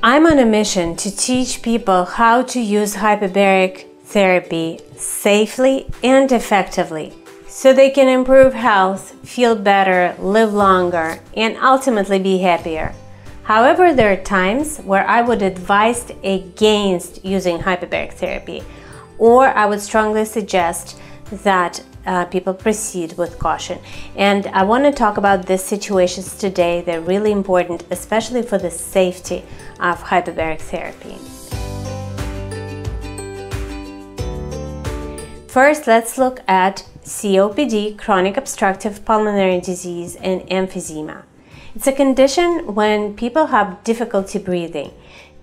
I'm on a mission to teach people how to use hyperbaric therapy safely and effectively so they can improve health, feel better, live longer, and ultimately be happier. However, there are times where I would advise against using hyperbaric therapy, or I would strongly suggest that uh, people proceed with caution. And I want to talk about these situations today. They're really important, especially for the safety of hyperbaric therapy. First, let's look at COPD, chronic obstructive pulmonary disease, and emphysema. It's a condition when people have difficulty breathing.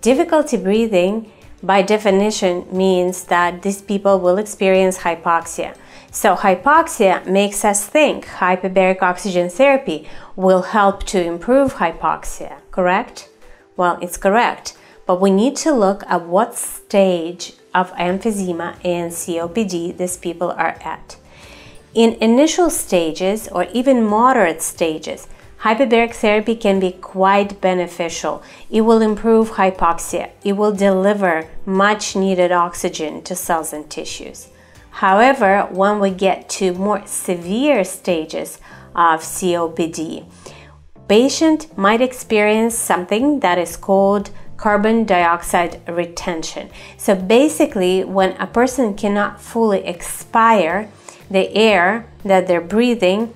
Difficulty breathing, by definition, means that these people will experience hypoxia. So, hypoxia makes us think hyperbaric oxygen therapy will help to improve hypoxia, correct? Well, it's correct, but we need to look at what stage of emphysema and COPD these people are at. In initial stages or even moderate stages, hyperbaric therapy can be quite beneficial. It will improve hypoxia. It will deliver much needed oxygen to cells and tissues. However, when we get to more severe stages of COPD, patient might experience something that is called carbon dioxide retention. So basically, when a person cannot fully expire, the air that they're breathing,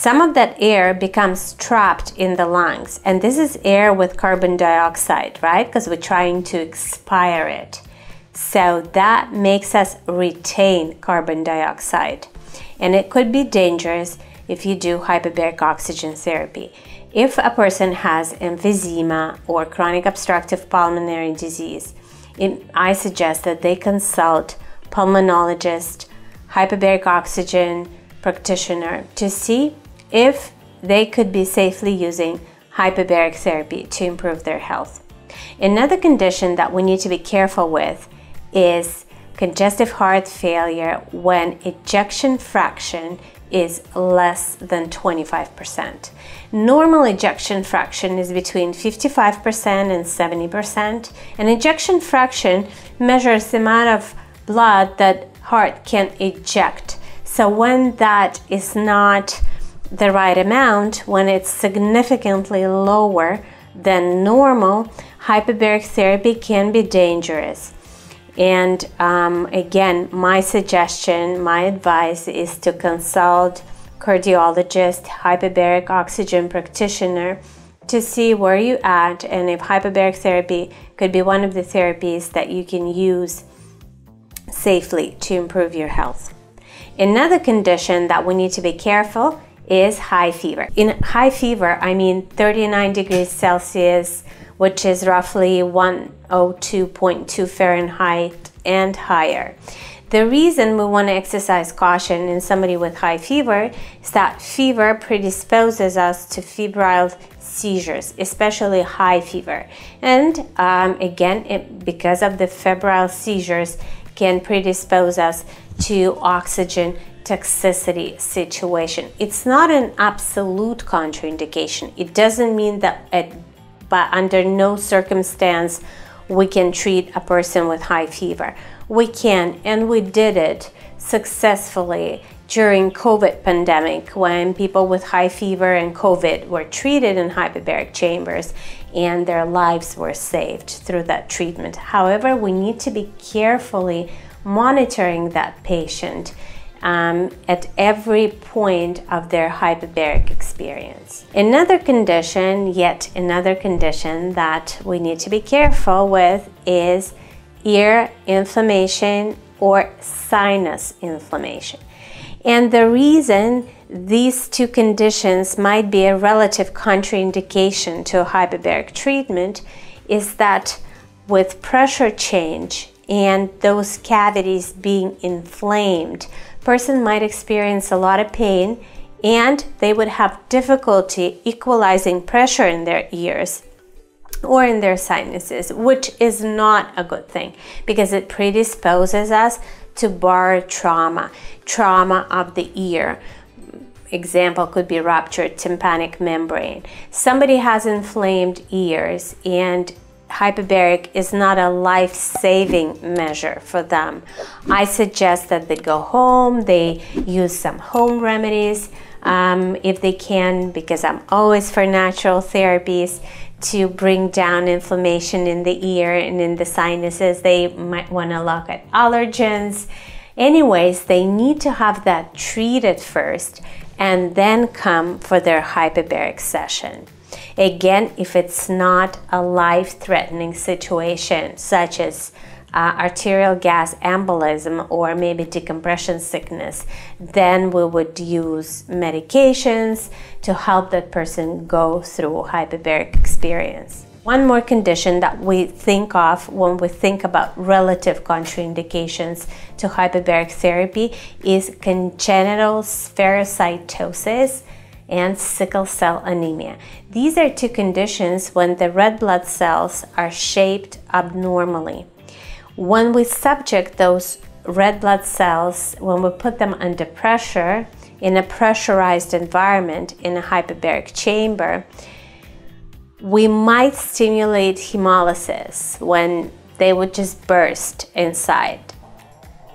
some of that air becomes trapped in the lungs. And this is air with carbon dioxide, right? Because we're trying to expire it. So that makes us retain carbon dioxide. And it could be dangerous if you do hyperbaric oxygen therapy. If a person has emphysema or chronic obstructive pulmonary disease, it, I suggest that they consult pulmonologist hyperbaric oxygen practitioner to see if they could be safely using hyperbaric therapy to improve their health. Another condition that we need to be careful with is congestive heart failure when ejection fraction is less than 25%. Normal ejection fraction is between 55% and 70%, and ejection fraction measures the amount of blood that heart can eject. So when that is not the right amount, when it's significantly lower than normal, hyperbaric therapy can be dangerous. And um, again, my suggestion, my advice is to consult cardiologist, hyperbaric oxygen practitioner to see where you at and if hyperbaric therapy could be one of the therapies that you can use safely to improve your health. Another condition that we need to be careful is high fever. In high fever, I mean 39 degrees Celsius, which is roughly 102.2 Fahrenheit and higher. The reason we want to exercise caution in somebody with high fever is that fever predisposes us to febrile seizures, especially high fever. And um, again, it, because of the febrile seizures, can predispose us to oxygen toxicity situation. It's not an absolute contraindication. It doesn't mean that it, but under no circumstance we can treat a person with high fever. We can and we did it successfully during COVID pandemic when people with high fever and COVID were treated in hyperbaric chambers and their lives were saved through that treatment. However, we need to be carefully monitoring that patient um, at every point of their hyperbaric experience. Another condition, yet another condition that we need to be careful with is ear inflammation or sinus inflammation. And the reason these two conditions might be a relative contraindication to hyperbaric treatment is that with pressure change and those cavities being inflamed, person might experience a lot of pain and they would have difficulty equalizing pressure in their ears or in their sinuses, which is not a good thing because it predisposes us to barotrauma, trauma of the ear. Example could be ruptured tympanic membrane. Somebody has inflamed ears and hyperbaric is not a life saving measure for them. I suggest that they go home, they use some home remedies um, if they can, because I'm always for natural therapies to bring down inflammation in the ear and in the sinuses. They might want to look at allergens. Anyways, they need to have that treated first and then come for their hyperbaric session. Again, if it's not a life threatening situation, such as uh, arterial gas embolism or maybe decompression sickness, then we would use medications to help that person go through hyperbaric experience. One more condition that we think of when we think about relative contraindications to hyperbaric therapy is congenital spherocytosis and sickle cell anemia. These are two conditions when the red blood cells are shaped abnormally. When we subject those red blood cells, when we put them under pressure in a pressurized environment in a hyperbaric chamber, we might stimulate hemolysis when they would just burst inside.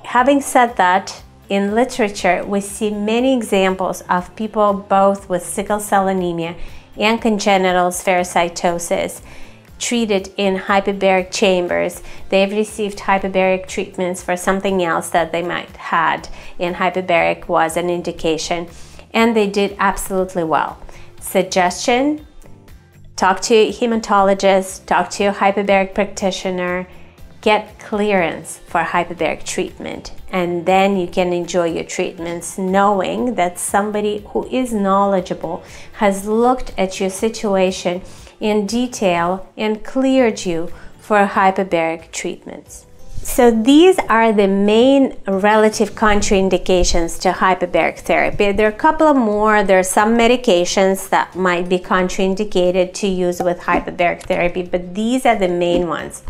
Having said that, in literature, we see many examples of people both with sickle cell anemia and congenital spherocytosis treated in hyperbaric chambers. They've received hyperbaric treatments for something else that they might had, and hyperbaric was an indication, and they did absolutely well. Suggestion talk to a hematologist, talk to a hyperbaric practitioner, get clearance for hyperbaric treatment, and then you can enjoy your treatments knowing that somebody who is knowledgeable has looked at your situation in detail and cleared you for hyperbaric treatments. So these are the main relative contraindications to hyperbaric therapy. There are a couple of more. There are some medications that might be contraindicated to use with hyperbaric therapy, but these are the main ones.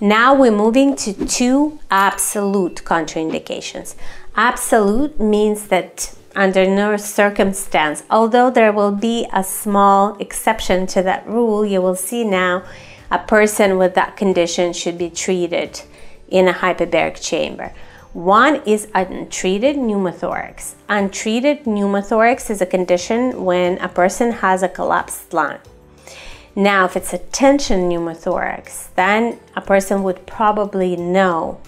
Now we're moving to two absolute contraindications. Absolute means that under no circumstance, although there will be a small exception to that rule, you will see now a person with that condition should be treated in a hyperbaric chamber. One is untreated pneumothorax. Untreated pneumothorax is a condition when a person has a collapsed lung. Now, if it's a tension pneumothorax, then a person would probably know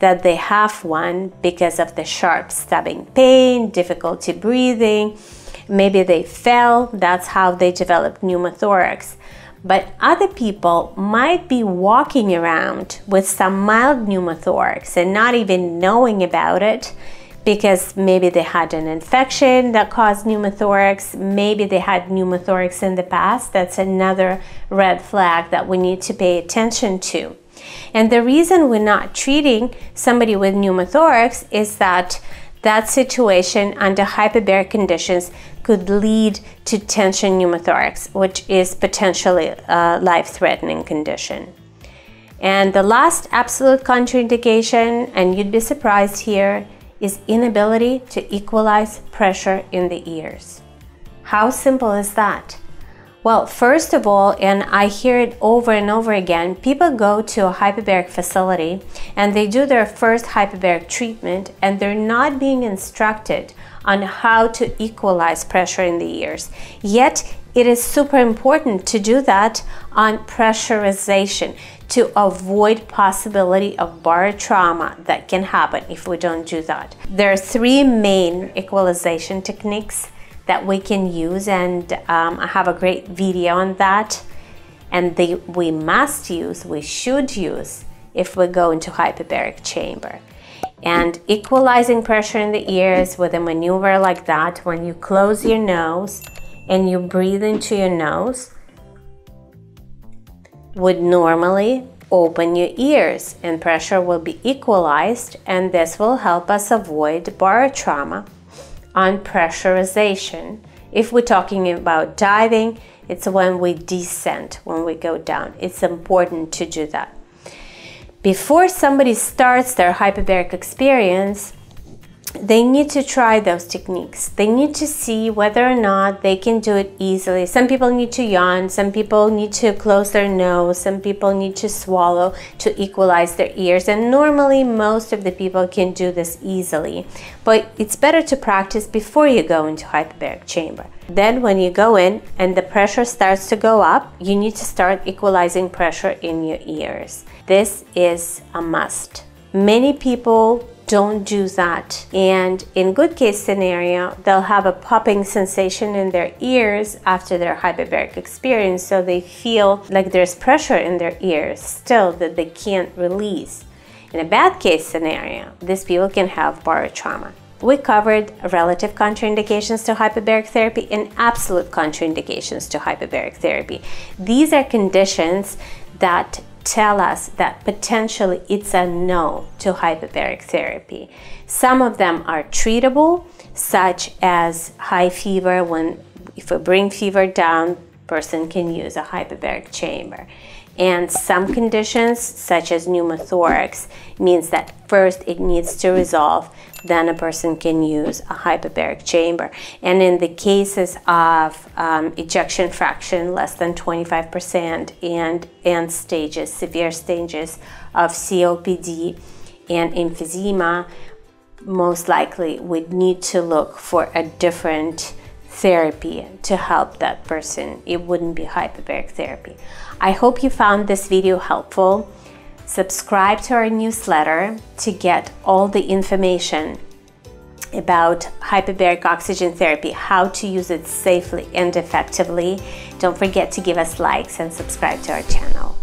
that they have one because of the sharp stabbing pain, difficulty breathing, maybe they fell, that's how they developed pneumothorax. But other people might be walking around with some mild pneumothorax and not even knowing about it because maybe they had an infection that caused pneumothorax, maybe they had pneumothorax in the past. That's another red flag that we need to pay attention to. And the reason we're not treating somebody with pneumothorax is that that situation under hyperbaric conditions could lead to tension pneumothorax, which is potentially a life threatening condition. And the last absolute contraindication, and you'd be surprised here, is inability to equalize pressure in the ears. How simple is that? Well, first of all, and I hear it over and over again, people go to a hyperbaric facility and they do their first hyperbaric treatment and they're not being instructed on how to equalize pressure in the ears. Yet, it is super important to do that on pressurization to avoid possibility of barotrauma that can happen if we don't do that. There are three main equalization techniques that we can use and um, I have a great video on that and they, we must use, we should use if we go into hyperbaric chamber. And equalizing pressure in the ears with a maneuver like that, when you close your nose and you breathe into your nose, would normally open your ears and pressure will be equalized and this will help us avoid barotrauma on pressurization. If we're talking about diving, it's when we descend, when we go down. It's important to do that. Before somebody starts their hyperbaric experience, they need to try those techniques. They need to see whether or not they can do it easily. Some people need to yawn, some people need to close their nose, some people need to swallow to equalize their ears. And normally, most of the people can do this easily. But it's better to practice before you go into hyperbaric chamber. Then, when you go in and the pressure starts to go up, you need to start equalizing pressure in your ears. This is a must. Many people don't do that. And in good case scenario, they'll have a popping sensation in their ears after their hyperbaric experience. So they feel like there's pressure in their ears still that they can't release. In a bad case scenario, these people can have barotrauma. We covered relative contraindications to hyperbaric therapy and absolute contraindications to hyperbaric therapy. These are conditions that tell us that potentially it's a no to hyperbaric therapy. Some of them are treatable, such as high fever. When if we bring fever down, person can use a hyperbaric chamber. And some conditions, such as pneumothorax, means that first it needs to resolve then a person can use a hyperbaric chamber. And in the cases of um, ejection fraction less than 25% and end stages, severe stages of COPD and emphysema, most likely would need to look for a different therapy to help that person. It wouldn't be hyperbaric therapy. I hope you found this video helpful. Subscribe to our newsletter to get all the information about hyperbaric oxygen therapy, how to use it safely and effectively. Don't forget to give us likes and subscribe to our channel.